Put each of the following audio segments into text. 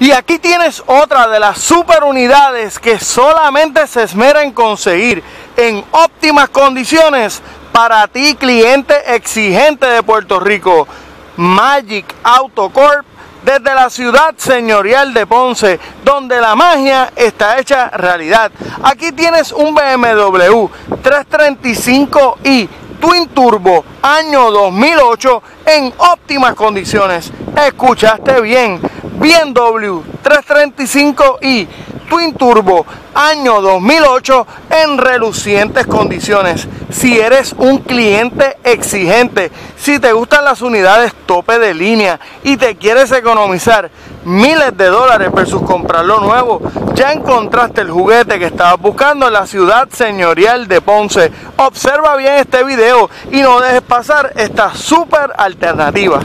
Y aquí tienes otra de las super unidades que solamente se esmera en conseguir en óptimas condiciones para ti cliente exigente de Puerto Rico. Magic Auto Corp desde la ciudad señorial de Ponce, donde la magia está hecha realidad. Aquí tienes un BMW 335i Twin Turbo año 2008 en óptimas condiciones. Escuchaste bien BMW 335i Twin Turbo año 2008 en relucientes condiciones. Si eres un cliente exigente, si te gustan las unidades tope de línea y te quieres economizar miles de dólares versus comprarlo nuevo, ya encontraste el juguete que estabas buscando en la ciudad señorial de Ponce. Observa bien este video y no dejes pasar esta super alternativa.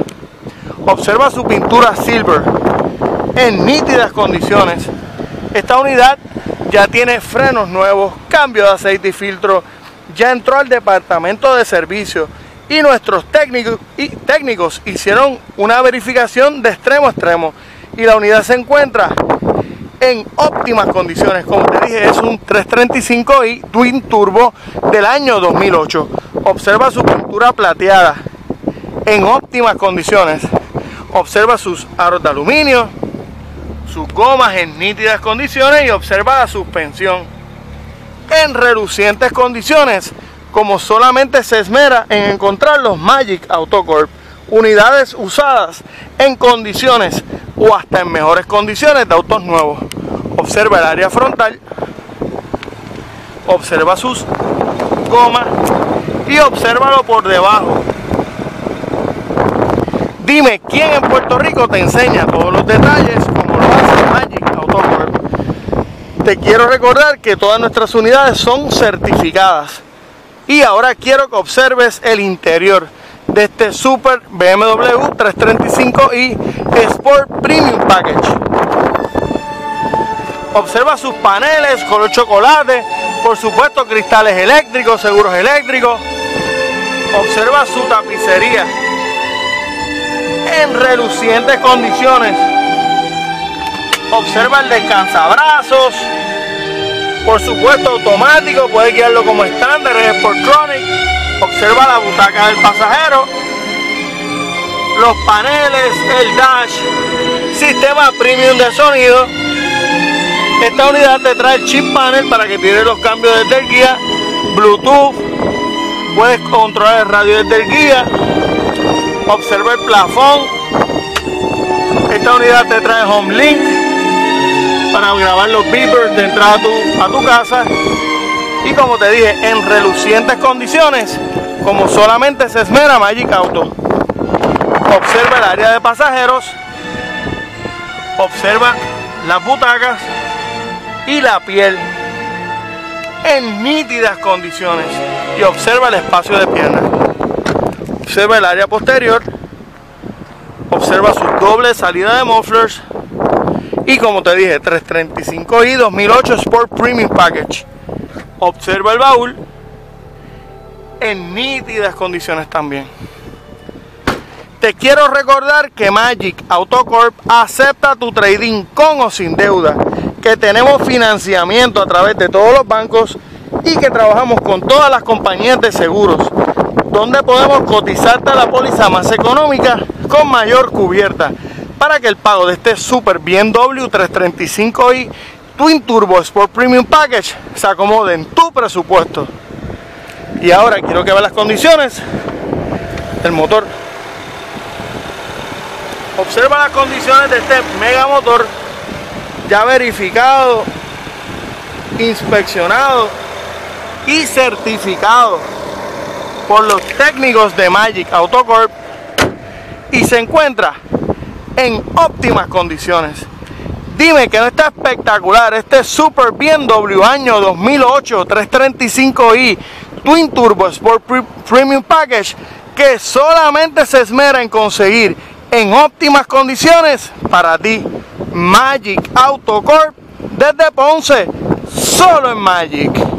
Observa su pintura silver en nítidas condiciones. Esta unidad ya tiene frenos nuevos, cambio de aceite y filtro, ya entró al departamento de servicio y nuestros técnicos, técnicos hicieron una verificación de extremo a extremo y la unidad se encuentra en óptimas condiciones. Como te dije, es un 335i Twin Turbo del año 2008. Observa su pintura plateada en óptimas condiciones. Observa sus aros de aluminio, sus gomas en nítidas condiciones y observa la suspensión en relucientes condiciones, como solamente se esmera en encontrar los Magic Autocorp, unidades usadas en condiciones o hasta en mejores condiciones de autos nuevos. Observa el área frontal, observa sus gomas y obsérvalo por debajo. Dime quién en Puerto Rico te enseña todos los detalles como lo hace Magic Autocorp. Te quiero recordar que todas nuestras unidades son certificadas. Y ahora quiero que observes el interior de este Super BMW 335i Sport Premium Package. Observa sus paneles, color chocolate, por supuesto cristales eléctricos, seguros eléctricos. Observa su tapicería en relucientes condiciones. Observa el descansabrazos. Por supuesto automático, puede guiarlo como estándar, es Sportronic. Observa la butaca del pasajero. Los paneles, el dash, sistema premium de sonido. Esta unidad te trae el chip panel para que tire los cambios desde el guía, Bluetooth, puedes controlar el radio desde el guía, observa el plafón. Esta unidad te trae Home Link para grabar los beepers de entrada a tu, a tu casa. Y como te dije, en relucientes condiciones, como solamente se esmera Magic Auto. Observa el área de pasajeros, observa las butacas y la piel en nítidas condiciones y observa el espacio de piernas. Observa el área posterior, observa su doble salida de mufflers y como te dije, 335i 2008 Sport Premium Package. Observa el baúl en nítidas condiciones también. Te quiero recordar que Magic Autocorp acepta tu trading con o sin deuda, que tenemos financiamiento a través de todos los bancos y que trabajamos con todas las compañías de seguros, donde podemos cotizarte la póliza más económica con mayor cubierta para que el pago de este Super BMW 335i Twin Turbo Sport Premium Package se acomode en tu presupuesto. Y ahora quiero que veas las condiciones del motor. Observa las condiciones de este mega motor ya verificado, inspeccionado y certificado por los técnicos de Magic Autocorp y se encuentra en óptimas condiciones. Dime que no está espectacular este Super BMW año 2008 335i Twin Turbo Sport Premium Package que solamente se esmera en conseguir en óptimas condiciones para ti. Magic Auto Corp desde Ponce, solo en Magic.